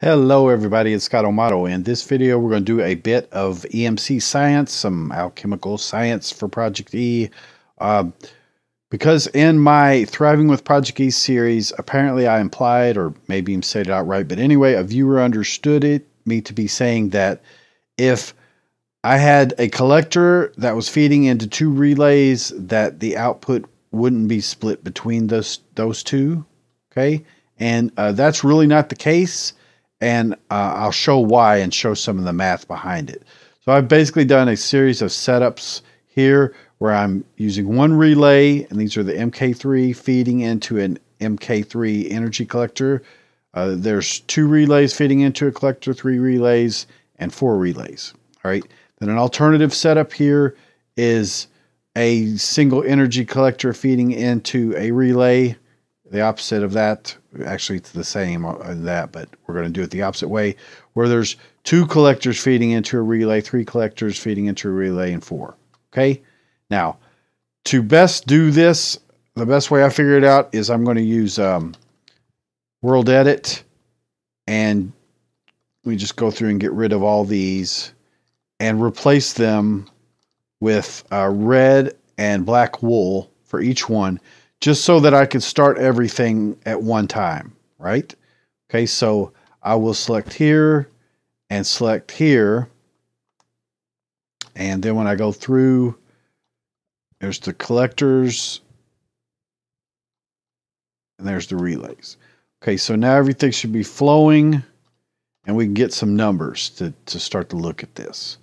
Hello everybody, it's ScottoMotto. In this video we're going to do a bit of EMC science, some alchemical science for Project E. Uh, because in my Thriving with Project E series, apparently I implied, or maybe even said it outright, but anyway, a viewer understood it, me to be saying that if I had a collector that was feeding into two relays, that the output wouldn't be split between those, those two, okay? And uh, that's really not the case and uh, I'll show why and show some of the math behind it. So I've basically done a series of setups here where I'm using one relay, and these are the MK3 feeding into an MK3 energy collector. Uh, there's two relays feeding into a collector, three relays, and four relays. All right. Then an alternative setup here is a single energy collector feeding into a relay the opposite of that. Actually, it's the same uh, that, but we're going to do it the opposite way, where there's two collectors feeding into a relay, three collectors feeding into a relay, and four. Okay. Now, to best do this, the best way I figured out is I'm going to use um, WorldEdit, and we just go through and get rid of all these and replace them with uh, red and black wool for each one just so that I could start everything at one time, right? Okay, so I will select here and select here. And then when I go through, there's the collectors and there's the relays. Okay, so now everything should be flowing and we can get some numbers to, to start to look at this.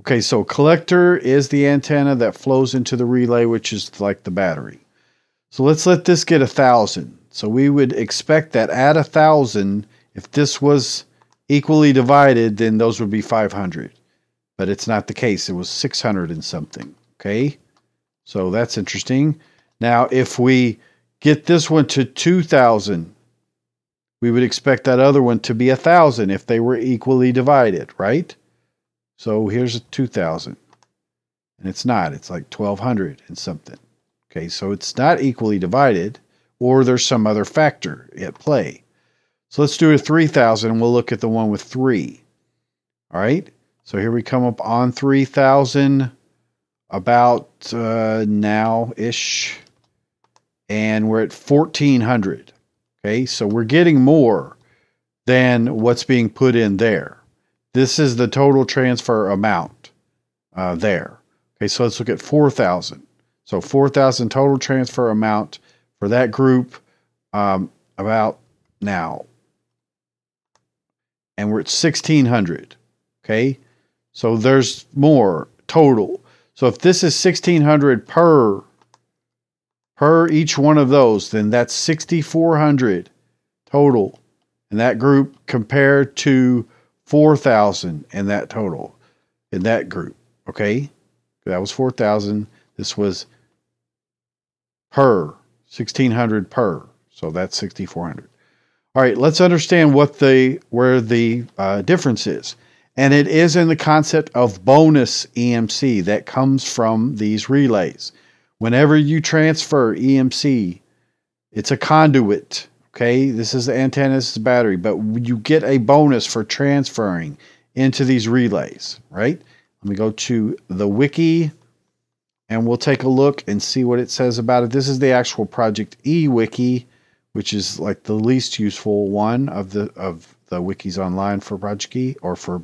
Okay, so collector is the antenna that flows into the relay, which is like the battery. So let's let this get a thousand. So we would expect that at a thousand, if this was equally divided, then those would be 500. But it's not the case. It was 600 and something. Okay. So that's interesting. Now, if we get this one to 2,000, we would expect that other one to be a 1,000 if they were equally divided, right? So here's a 2,000. And it's not. It's like 1,200 and something. Okay, so it's not equally divided, or there's some other factor at play. So let's do a 3,000, and we'll look at the one with 3. All right, so here we come up on 3,000 about uh, now-ish, and we're at 1,400. Okay, so we're getting more than what's being put in there. This is the total transfer amount uh, there. Okay, so let's look at 4,000. So 4,000 total transfer amount for that group um, about now. And we're at 1,600. Okay. So there's more total. So if this is 1,600 per per each one of those, then that's 6,400 total in that group compared to 4,000 in that total in that group. Okay. That was 4,000. This was per 1600 per. So that's 6400. All right, let's understand what the where the uh, difference is. And it is in the concept of bonus EMC that comes from these relays. Whenever you transfer EMC, it's a conduit. Okay, this is the antenna, this is the battery, but you get a bonus for transferring into these relays, right? Let me go to the wiki and we'll take a look and see what it says about it. This is the actual Project E wiki, which is like the least useful one of the of the wikis online for Project E or for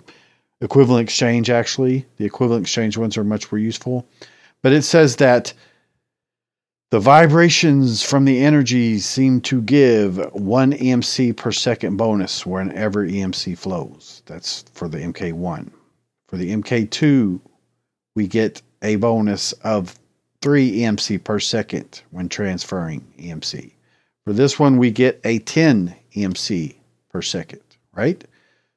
equivalent exchange actually. The equivalent exchange ones are much more useful. But it says that the vibrations from the energy seem to give one EMC per second bonus whenever EMC flows. That's for the MK1. For the MK2, we get a bonus of 3 EMC per second when transferring EMC. For this one, we get a 10 EMC per second, right?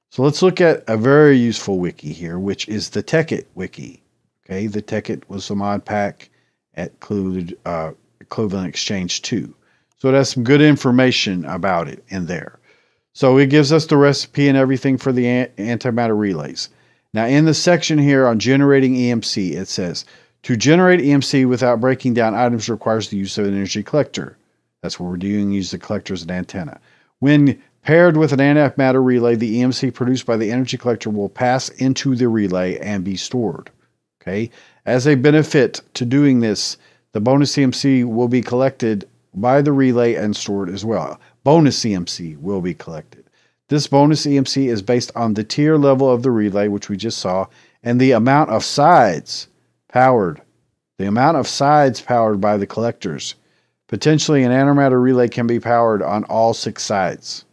So let's look at a very useful wiki here, which is the Tekkit wiki. Okay, the Tekkit was a mod pack at uh, Equivalent Exchange 2. So it has some good information about it in there. So it gives us the recipe and everything for the antimatter relays. Now, in the section here on generating EMC, it says to generate EMC without breaking down items requires the use of an energy collector. That's what we're doing, use the collector as an antenna. When Paired with an antimatter relay, the EMC produced by the energy collector will pass into the relay and be stored. Okay. As a benefit to doing this, the bonus EMC will be collected by the relay and stored as well. Bonus EMC will be collected. This bonus EMC is based on the tier level of the relay, which we just saw, and the amount of sides powered. The amount of sides powered by the collectors. Potentially, an antimatter relay can be powered on all six sides.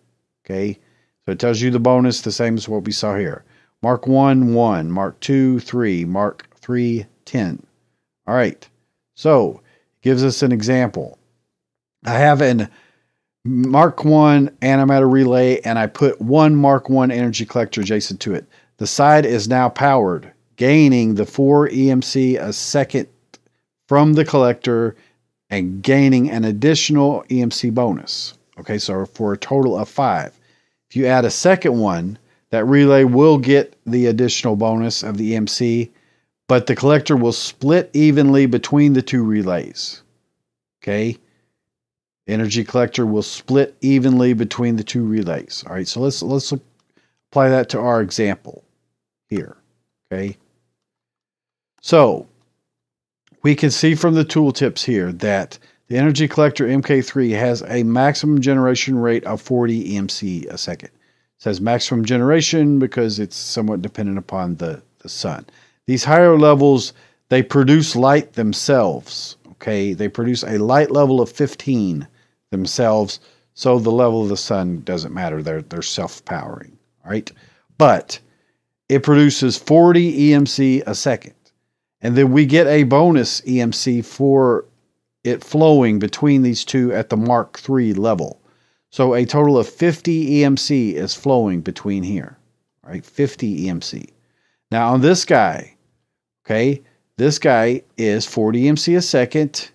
Okay, so it tells you the bonus, the same as what we saw here. Mark 1, 1. Mark 2, 3. Mark 3, 10. All right, so gives us an example. I have an Mark 1 antimatter relay, and I put one Mark 1 energy collector adjacent to it. The side is now powered, gaining the 4 EMC a second from the collector and gaining an additional EMC bonus. Okay, so for a total of five. If you add a second one, that relay will get the additional bonus of the EMC, but the collector will split evenly between the two relays. Okay, energy collector will split evenly between the two relays. All right, so let's let's apply that to our example here. Okay, so we can see from the tooltips here that the Energy Collector MK3 has a maximum generation rate of 40 EMC a second. It says maximum generation because it's somewhat dependent upon the, the sun. These higher levels, they produce light themselves. Okay, they produce a light level of 15 themselves, so the level of the sun doesn't matter. They're they're self-powering. All right, but it produces 40 EMC a second, and then we get a bonus EMC for it flowing between these two at the Mark III level. So a total of 50 EMC is flowing between here, right? 50 EMC. Now on this guy, okay, this guy is 40 EMC a second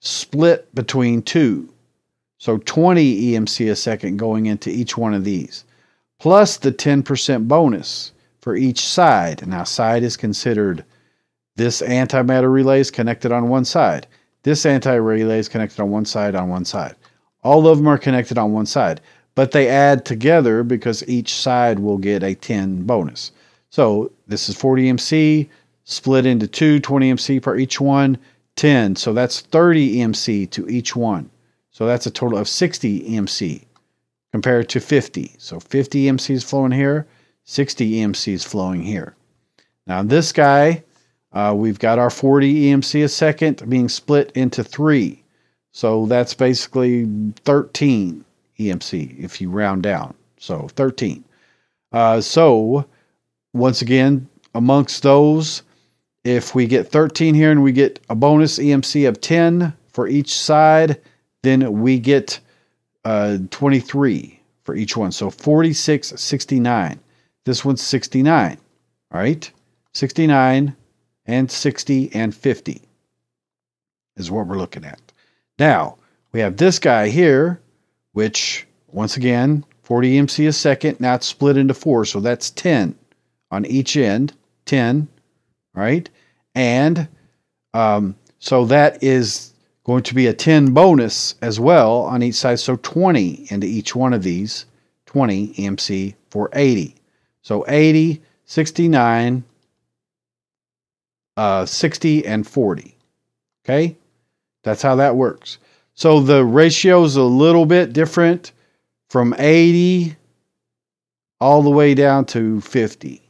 split between two. So 20 EMC a second going into each one of these, plus the 10% bonus for each side. Now, side is considered this antimatter relay is connected on one side. This anti-relay is connected on one side on one side. All of them are connected on one side, but they add together because each side will get a 10 bonus. So this is 40 EMC split into two, 20 EMC for each one, 10. So that's 30 EMC to each one. So that's a total of 60 EMC compared to 50. So 50 EMC is flowing here, 60 EMC is flowing here. Now this guy uh, we've got our 40 EMC a second being split into three. So that's basically 13 EMC if you round down. So 13. Uh, so once again, amongst those, if we get 13 here and we get a bonus EMC of 10 for each side, then we get uh, 23 for each one. So 46, 69. This one's 69. All right. 69 and 60 and 50 is what we're looking at. Now, we have this guy here, which, once again, 40 EMC a second. Now it's split into four, so that's 10 on each end. 10, right? And um, so that is going to be a 10 bonus as well on each side. So 20 into each one of these, 20 EMC for 80. So 80, 69, uh, 60 and 40. Okay? That's how that works. So the ratio is a little bit different from 80 all the way down to 50.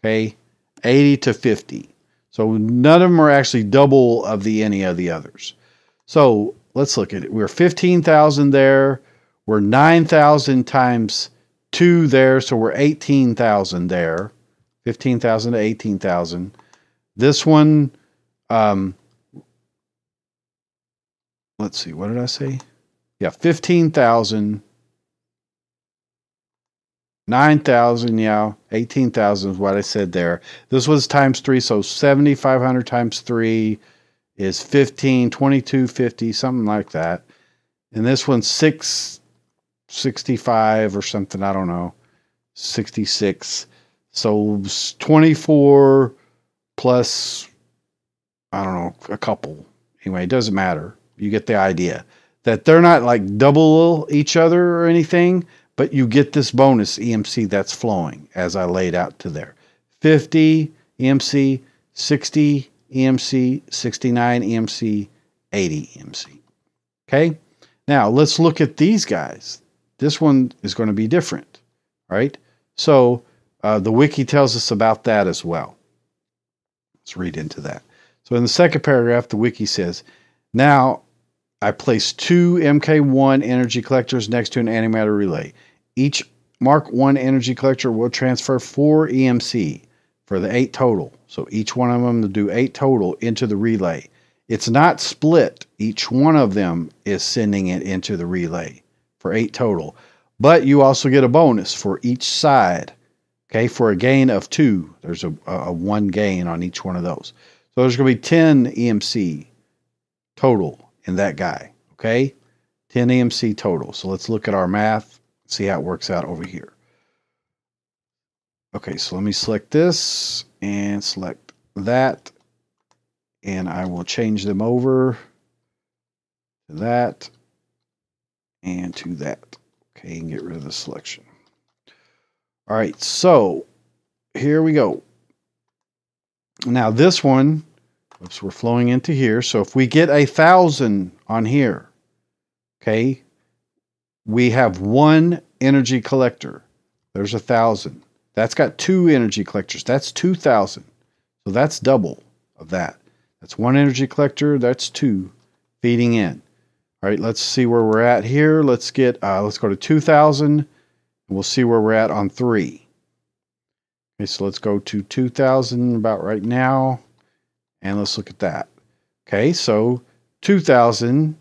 Okay? 80 to 50. So none of them are actually double of the any of the others. So let's look at it. We're 15,000 there. We're 9,000 times 2 there. So we're 18,000 there. 15,000 to 18,000. This one, um, let's see, what did I say? Yeah, 15,000, 9,000, yeah, 18,000 is what I said there. This was times three, so 7,500 times three is 15, 2250, something like that. And this one's 665 or something, I don't know, 66. So 24 plus, I don't know, a couple. Anyway, it doesn't matter. You get the idea that they're not like double each other or anything, but you get this bonus EMC that's flowing as I laid out to there. 50 EMC, 60 EMC, 69 EMC, 80 EMC. Okay, now let's look at these guys. This one is going to be different, right? So uh, the wiki tells us about that as well. Let's read into that. So in the second paragraph, the wiki says, Now I place two MK1 energy collectors next to an antimatter relay. Each Mark 1 energy collector will transfer 4 EMC for the 8 total. So each one of them will do 8 total into the relay. It's not split. Each one of them is sending it into the relay for 8 total. But you also get a bonus for each side. Okay, for a gain of 2. There's a, a 1 gain on each one of those. So there's going to be 10 EMC total in that guy. Okay, 10 EMC total. So let's look at our math, see how it works out over here. Okay, so let me select this and select that. And I will change them over to that and to that. Okay, and get rid of the selection. All right, so here we go. Now this one, oops, we're flowing into here. So if we get a thousand on here, okay, we have one energy collector. There's a thousand. That's got two energy collectors. That's 2,000. So that's double of that. That's one energy collector. That's two feeding in. All right, let's see where we're at here. Let's get, uh, let's go to 2,000. And we'll see where we're at on three. Okay, so let's go to 2,000 about right now. And let's look at that. Okay, so 2,000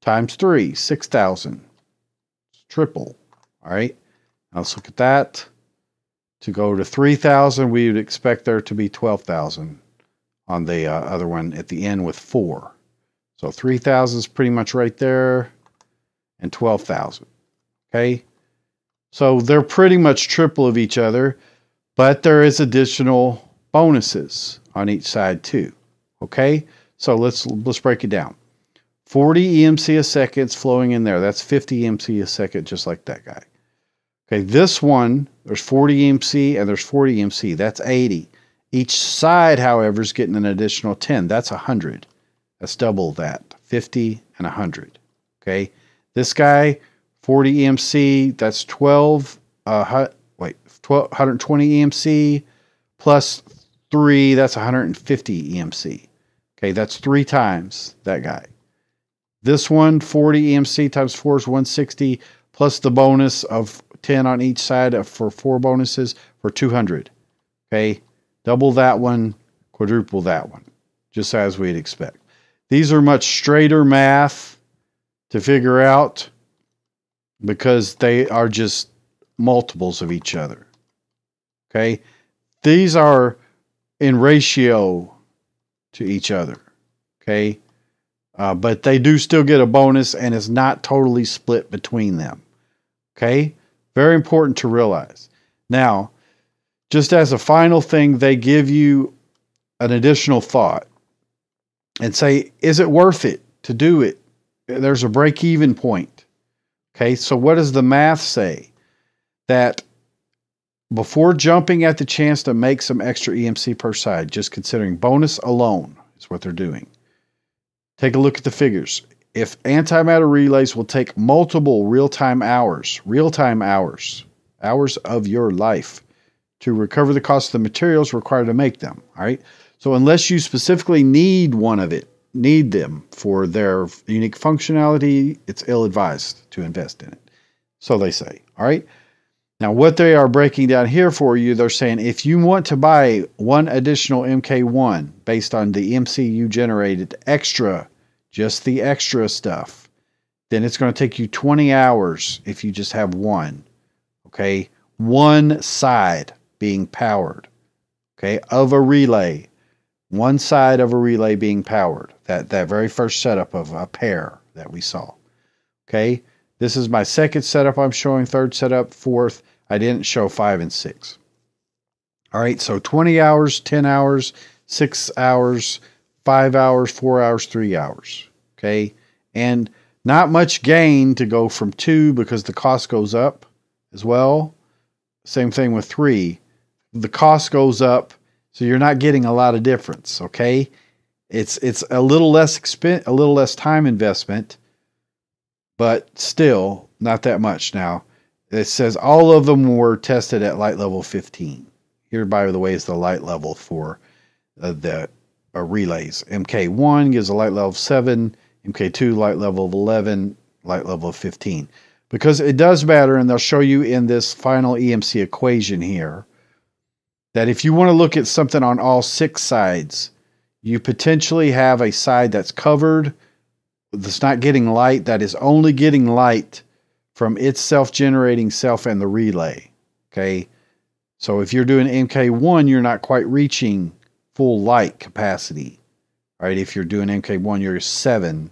times 3, 6,000. Triple. All right, now let's look at that. To go to 3,000, we would expect there to be 12,000 on the uh, other one at the end with 4. So 3,000 is pretty much right there and 12,000. Okay, so they're pretty much triple of each other, but there is additional bonuses on each side too. Okay, so let's let's break it down. 40 EMC a second is flowing in there. That's 50 EMC a second, just like that guy. Okay, this one, there's 40 EMC and there's 40 EMC. That's 80. Each side, however, is getting an additional 10. That's 100. That's double that, 50 and 100. Okay, this guy, 40 EMC, that's 12, uh, wait, 12, 120 EMC plus 3, that's 150 EMC. Okay, that's three times that guy. This one, 40 EMC times 4 is 160, plus the bonus of 10 on each side for four bonuses for 200. Okay, double that one, quadruple that one, just as we'd expect. These are much straighter math to figure out because they are just multiples of each other. Okay, these are in ratio to each other. Okay, uh, but they do still get a bonus and it's not totally split between them. Okay, very important to realize. Now, just as a final thing, they give you an additional thought and say, is it worth it to do it? There's a break even point. Okay, so what does the math say? That before jumping at the chance to make some extra EMC per side, just considering bonus alone is what they're doing. Take a look at the figures if antimatter relays will take multiple real time hours, real time hours, hours of your life to recover the cost of the materials required to make them. All right. So, unless you specifically need one of it, need them for their unique functionality, it's ill advised to invest in it. So they say. All right. Now, what they are breaking down here for you, they're saying if you want to buy one additional MK1 based on the MCU generated extra just the extra stuff, then it's going to take you 20 hours if you just have one. Okay. One side being powered. Okay. Of a relay. One side of a relay being powered. That, that very first setup of a pair that we saw. Okay. This is my second setup I'm showing, third setup, fourth. I didn't show five and six. All right. So 20 hours, 10 hours, six hours, five hours, four hours, three hours. Okay. And not much gain to go from two because the cost goes up. as well. Same thing with three. The cost goes up, so you're not getting a lot of difference. Okay, it's it's a little less expen- a little less time investment, but still not that much. Now it says all of them were tested at light level 15. Here, by the way, is the light level for uh, the uh, relays. MK1 gives a light level of 7, MK2 light level of 11, light level of 15. Because it does matter, and they'll show you in this final EMC equation here, that if you want to look at something on all six sides, you potentially have a side that's covered, that's not getting light, that is only getting light from its self generating self and the relay. Okay. So if you're doing MK1, you're not quite reaching full light capacity. Right. If you're doing MK1, you're seven,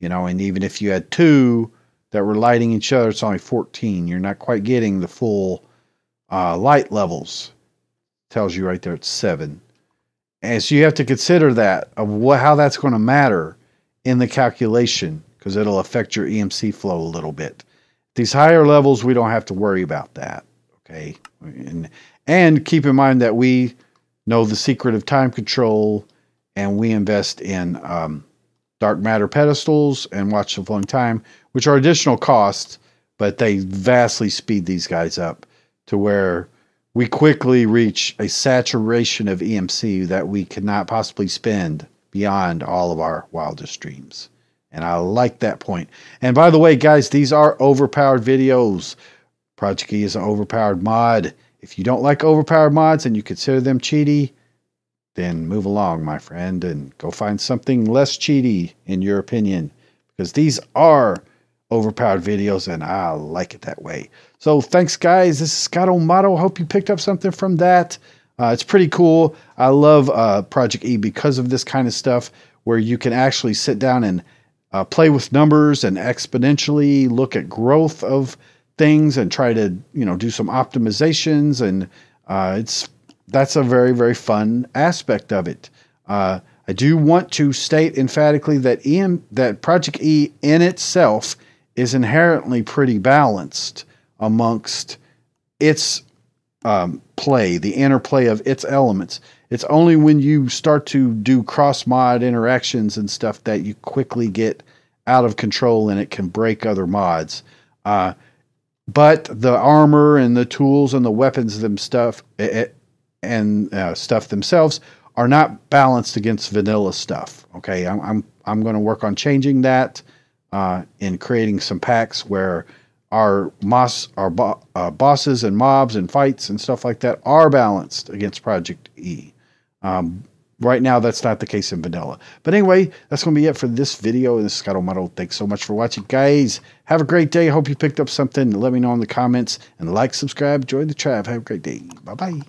you know, and even if you had two that were lighting each other, it's only 14. You're not quite getting the full uh, light levels. Tells you right there it's seven. And so you have to consider that of what, how that's going to matter in the calculation because it'll affect your EMC flow a little bit. These higher levels, we don't have to worry about that. Okay. And, and keep in mind that we know the secret of time control and we invest in um, dark matter pedestals and watch the flowing time, which are additional costs, but they vastly speed these guys up to where we quickly reach a saturation of EMC that we cannot possibly spend beyond all of our wildest dreams. And I like that point. And by the way, guys, these are overpowered videos. Project E is an overpowered mod. If you don't like overpowered mods and you consider them cheaty, then move along, my friend, and go find something less cheaty in your opinion. Because these are overpowered videos and I like it that way. So thanks, guys. This is ScottoMotto. Hope you picked up something from that. Uh, it's pretty cool. I love uh, Project E because of this kind of stuff where you can actually sit down and uh, play with numbers and exponentially look at growth of things and try to you know do some optimizations and uh, it's that's a very very fun aspect of it. Uh, I do want to state emphatically that EM that Project E in itself is inherently pretty balanced amongst its um, play, the interplay of its elements. It's only when you start to do cross mod interactions and stuff that you quickly get out of control and it can break other mods. Uh, but the armor and the tools and the weapons them stuff and uh, stuff themselves are not balanced against vanilla stuff. Okay, I'm I'm, I'm going to work on changing that uh, in creating some packs where our moss, our bo- uh, bosses and mobs and fights and stuff like that are balanced against Project E. Um, Right now, that's not the case in vanilla. But anyway, that's going to be it for this video. This is ScottoMotto. Thanks so much for watching, guys. Have a great day. Hope you picked up something. Let me know in the comments and like, subscribe, join the tribe. Have a great day. Bye bye.